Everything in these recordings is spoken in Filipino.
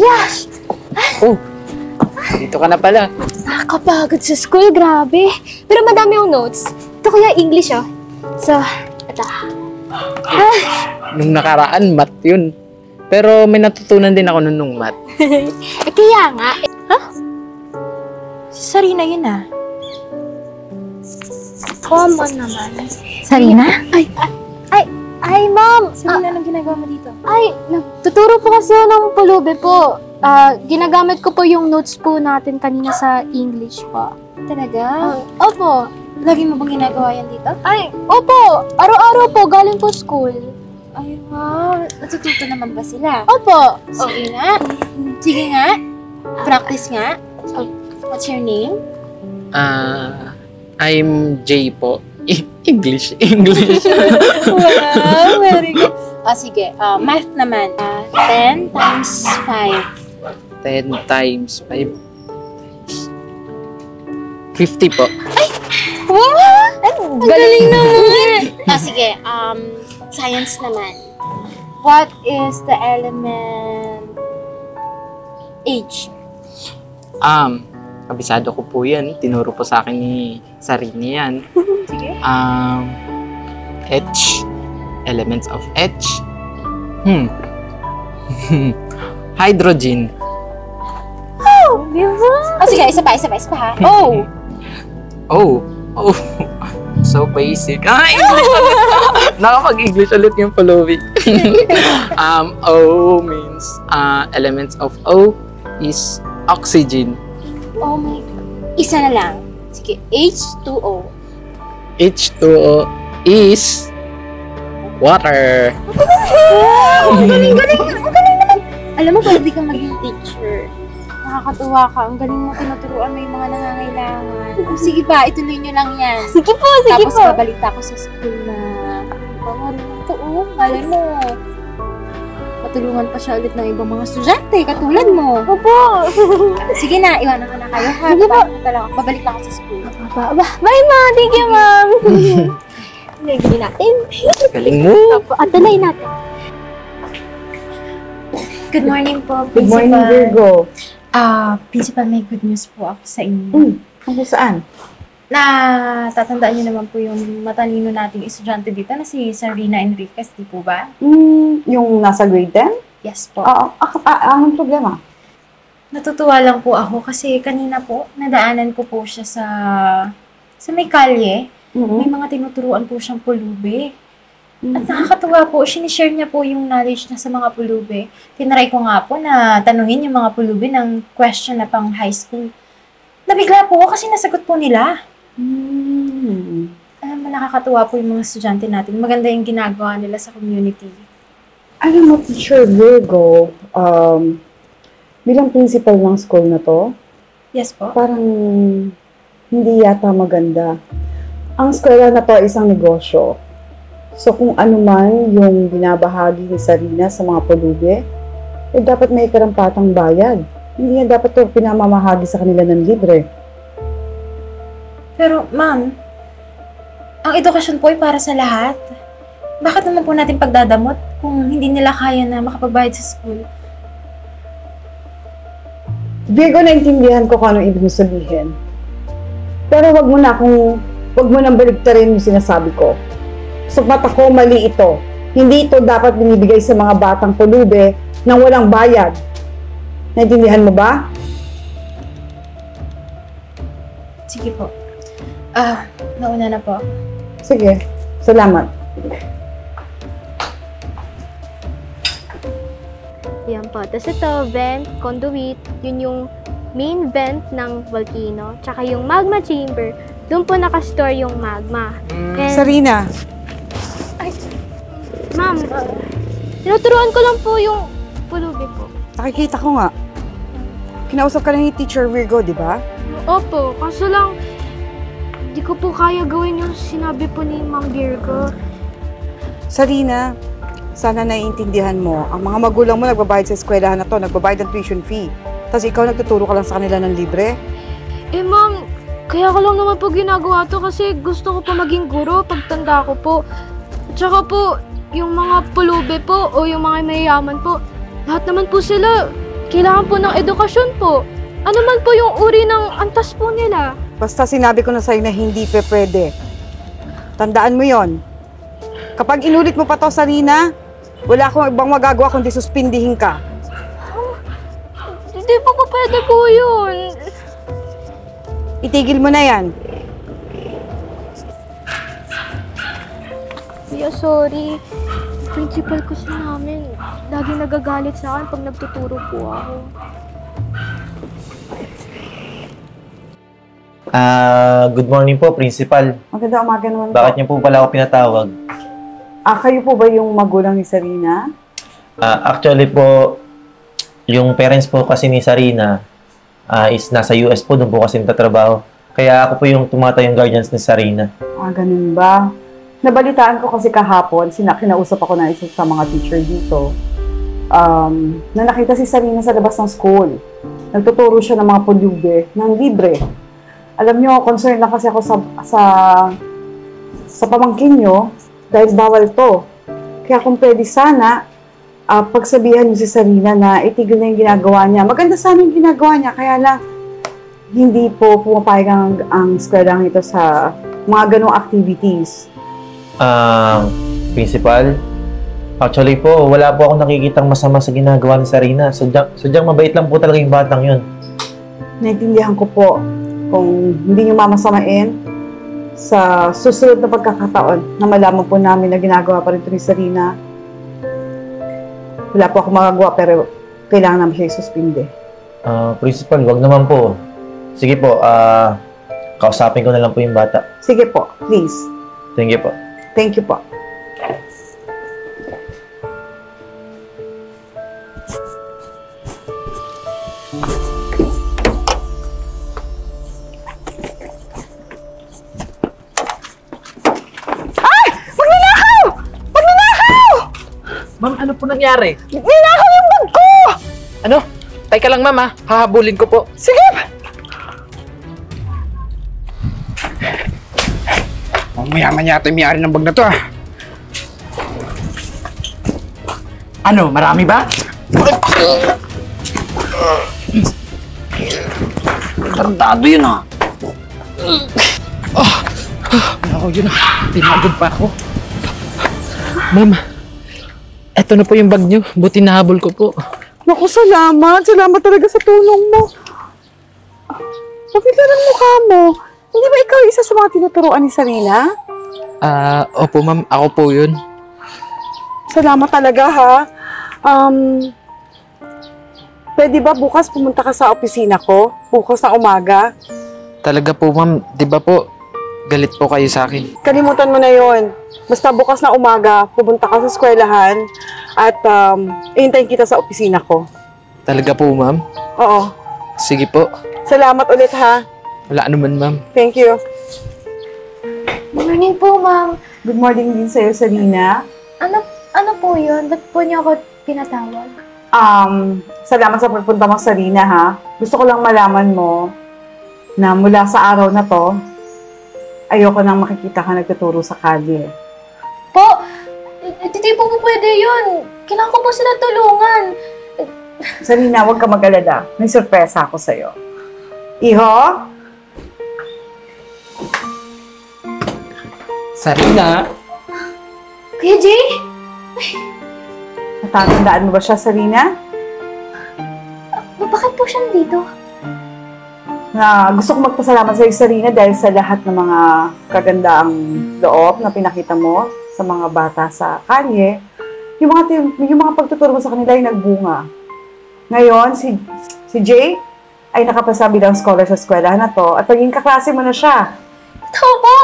Kuya! Oh, dito ka na pala. Nakakapagod sa school, grabe. Pero madami yung notes. Ito kuya, English oh. So, ito. Nung nakaraan, mat yun. Pero may natutunan din ako nun nung mat. Eh, kaya nga. eh, Si Sarina yun ah. Common naman. Sarina? Ay, ay, ay, ma'am. Sarina, anong ginagawa mo dito? Ay, nagtuturo po kasi ako ng pulube po. Ah, ginagamit ko po yung notes po natin kanina sa English po. Talaga? Opo. Lagi mo bang ginagawa yan dito? Ay, opo. Araw-araw po, galing po school. Ay, wow. Natututo naman ba sila? Opo. Sige nga. Sige nga. Practice nga. What's your name? Ah, I'm Jay po. English, English. wow, very good. Ah, sige. Ah, math naman. Ah, 10 times 5. 10 times 5. 50 po. Wow! Ang galing naman! ah, sige. Um, science naman. What is the element H? Um, kabisado ko po yan. Tinuro po sa akin ni Sarini yan. Sige. Um, H. Elements of H. Hmm. Hydrogen. Oh, di ba? Oh, sige. Isa pa, isa pa, isa pa ha. Oh! Oh. Oh. So basic. Ah, English ulit. Nakapag-English ulit yung pulubi. um, O means, uh, elements of O is oxygen. Oh my Isa na lang. Sige. H2O. H2O is water. Ang galing, galing! Ang galing naman! Alam mo, pwede kang maging teacher. Nakakatuwa ka. Ang galing mo tinuturuan mo yung mga nangangailangan. Sige pa, ituloy nyo lang yan. Sige po, sige Tapos po. babalita ko sa school na pangalan to, oh. Malay mo. Matulungan pa siya ulit ng ibang mga estudyante, katulad mo. Opo. Sige na, iwanan ko na kayo. Ha? Sige po. Babalik lang. Babalik ako sa school. Ba- ba- Bye, ma'am. Thank you, ma'am. Lagi natin. Galing mo. Opo, at tuloy natin. Good morning po, Good morning, Virgo. Ah, principal, may good news po ako sa inyo. Hmm, ano saan? Na tatandaan niyo naman po yung matalino nating estudyante dito na si Sarina Enriquez, di po ba? Hmm, yung nasa grade 10? Yes po. Oo. Ah, anong problema? Natutuwa lang po ako kasi kanina po, nadaanan ko po siya sa sa may kalye. May Mhm. mga tinuturuan po siyang pulubi. At nakakatuwa po, sinishare niya po yung knowledge niya sa mga pulubi. Tinry ko nga po na tanuhin yung mga pulubi ng question na pang high school. Nabigla po ako kasi nasagot po nila. Hmm. Alam mo, nakakatuwa po yung mga estudyante natin. Maganda yung ginagawa nila sa community. Alam mo, teacher Virgo, um, bilang principal ng school na to, Yes po. parang hindi yata maganda. Ang eskwela na to ay isang negosyo. So kung ano man yung binabahagi ni Sarina sa mga pulubi, eh dapat may karampatang bayad. Hindi nga dapat to pinamamahagi sa kanila ng libre. Pero, ma'am, ang edukasyon po ay para sa lahat. Bakit naman po natin pagdadamot kung hindi nila kaya na makapagbayad sa school? Virgo, naintindihan ko kung anong ibig mo sabihin. Pero wag mo na kung wag mo nang baligtarin yung sinasabi ko. Sa mata ko, mali ito. Hindi ito dapat binibigay sa mga batang pulube nang walang bayad. Naintindihan mo ba? Sige po. Ah, nauna na po. Sige, salamat. Yan po. Tapos ito, vent, conduit, yun yung main vent ng volcano. Tsaka yung magma chamber, doon po nakastore yung magma. And, Sarina, ma'am, tinuturuan ko lang po yung pulubi po. nakikita ko nga. Kinausap ka na ni Teacher Virgo, di ba? Opo, kaso lang, di ko po kaya gawin yung sinabi po ni Ma'am Virgo. Sarina, sana naiintindihan mo. Ang mga magulang mo nagbabayad sa eskwelahan na to, nagbabayad ng tuition fee. Tapos ikaw nagtuturo ka lang sa kanila ng libre. Eh ma'am, kaya ko lang naman po ginagawa to kasi gusto ko po maging guro pagtanda ko po. At saka po, yung mga pulubi po o yung mga mayayaman po, lahat naman po sila kailangan po ng edukasyon po. Ano man po yung uri ng antas po nila. Basta sinabi ko na sa'yo na hindi pe pwede. Tandaan mo yon. Kapag inulit mo pa to, Sarina, wala akong ibang magagawa kundi suspindihin ka. Hindi po po pwede po yun. Itigil mo na yan. Kuya, sorry. Principal kasi namin, lagi nagagalit sa akin pag nagtuturo po ako. Ah, good morning po, principal. Maganda umaga naman Bakit po. niyo po pala ako pinatawag? Ah, kayo po ba yung magulang ni Sarina? Ah, actually po, yung parents po kasi ni Sarina ah, is nasa US po, doon po kasi nagtatrabaho. Kaya ako po yung tumatayong guardians ni Sarina. Ah, ganun ba? Nabalitaan ko kasi kahapon, sina kinausap ako na isa sa mga teacher dito, um, na nakita si Sarina sa labas ng school. Nagtuturo siya ng mga pulube ng libre. Alam niyo, concerned na kasi ako sa, sa, sa pamangkin niyo dahil bawal to. Kaya kung pwede sana, ah, pagsabihan niyo si Sarina na itigil na yung ginagawa niya. Maganda sana yung ginagawa niya, kaya lang hindi po pumapayag ang, ang eskwelahan ito sa mga ganong activities. Ah, principal, actually po, wala po akong nakikitang masama sa ginagawa ni Sarina. Sadyang, sadyang mabait lang po talaga yung batang yun. Naintindihan ko po kung hindi niyo mamasamain sa susunod na pagkakataon na malaman po namin na ginagawa pa rin ito ni Sarina. Wala po ako magagawa pero kailangan namin siya isuspinde. Ah, principal, wag naman po. Sige po, ah, kausapin ko na lang po yung bata. Sige po, please. Thank you po. Thank you po. Ma'am, ano po nangyari? Ninakaw yung bag ko! Ano? Teka lang, ma'am ha. Hahabulin ko po. Sige! Mayaman yata yung may-ari ng bag na to ah. Ano, marami ba? Tarantado yun ah. Oh, ako yun ah. Pinagod pa ako. Ma'am, eto na po yung bag niyo. Buti nahabol ko po. Naku, salamat. Salamat talaga sa tulong mo. Bakit lang ang mukha mo? Hindi ba ikaw isa sa mga tinuturoan ni Sarina? Ah, opo ma'am. Ako po yun. Salamat talaga ha. Um, pwede ba bukas pumunta ka sa opisina ko? Bukas na umaga? Talaga po ma'am. Di ba po, galit po kayo sa akin. Kalimutan mo na yon. Basta bukas na umaga, pupunta ka sa eskwelahan at um, ihintayin kita sa opisina ko. Talaga po ma'am. Oo. Sige po. Salamat ulit ha. Wala naman ma'am. Thank you. Morning po, ma'am. Good morning din sa'yo, Sarina. Ano, ano po yun? Ba't po niyo ako pinatawag? Um, salamat sa pagpunta mo, Sarina, ha? Gusto ko lang malaman mo na mula sa araw na to, ayoko nang makikita ka nagtuturo sa kalye. Po, hindi po po pwede yun. Kailangan ko po sila tulungan. Sarina, huwag ka mag-alala. May sorpresa ako sa'yo. Iho? Sarina! Kuya Jay? Natatandaan mo ba siya, Sarina? Ba- bakit po siya dito? Na gusto ko magpasalamat sa Sarina dahil sa lahat ng mga kagandaang loob na pinakita mo sa mga bata sa kalye. Yung mga, yung mga pagtuturo mo sa kanila ay nagbunga. Ngayon, si, si Jay ay nakapasabi ng scholar sa eskwelahan na to at maging kaklase mo na siya. Tama po!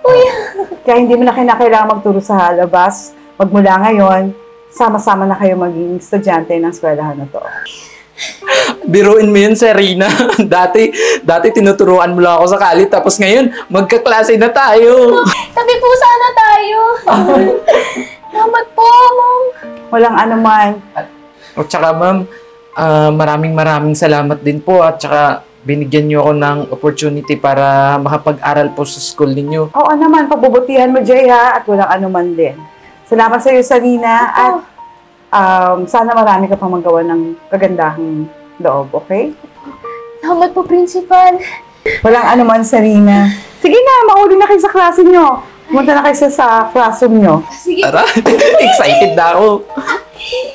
Kuya! Kaya hindi mo na kinakailangan magturo sa labas. Magmula ngayon, sama-sama na kayo maging estudyante ng eskwelahan na to. Biruin mo yun, Serena. dati, dati tinuturuan mo lang ako sa kali, tapos ngayon, magkaklase na tayo. Tabi po sana tayo. Salamat po, ma'am. Walang anuman. At saka, ma'am, ah, maraming maraming salamat din po. At saka, binigyan niyo ako ng opportunity para makapag-aral po sa school ninyo. Oo naman, pabubutihan mo, Jay, ha? At walang anuman din. Salamat sa iyo, Sarina. At um, sana marami ka pang magawa ng kagandahang loob, okay? Salamat po, Principal. Walang anuman, Sarina. Sige na, mauli na kayo sa klase nyo. Pumunta na kayo sa, sa classroom nyo. Sige Tara, excited na ako.